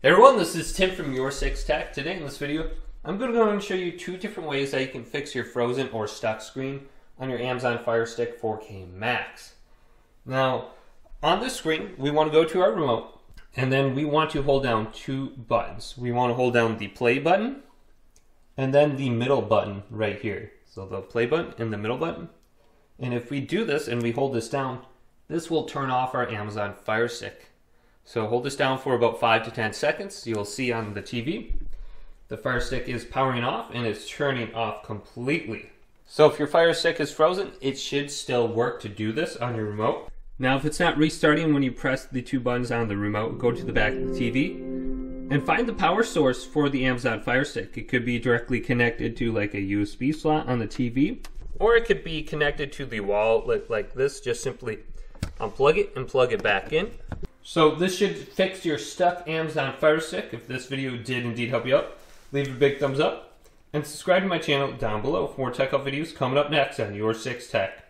Hey everyone, this is Tim from Your Six Tech. Today in this video, I'm going to go and show you two different ways that you can fix your frozen or stuck screen on your Amazon Fire Stick 4K Max. Now, on this screen, we want to go to our remote, and then we want to hold down two buttons. We want to hold down the play button, and then the middle button right here. So the play button and the middle button. And if we do this and we hold this down, this will turn off our Amazon Fire Stick. So hold this down for about 5 to 10 seconds. You'll see on the TV the Fire Stick is powering off and it's turning off completely. So if your Fire Stick is frozen, it should still work to do this on your remote. Now if it's not restarting when you press the two buttons on the remote, go to the back of the TV and find the power source for the Amazon Fire Stick. It could be directly connected to like a USB slot on the TV or it could be connected to the wall like, like this. Just simply unplug it and plug it back in. So this should fix your stuck Amazon Fire Stick. If this video did indeed help you out, leave a big thumbs up and subscribe to my channel down below for more tech help videos coming up next on Your 6 Tech.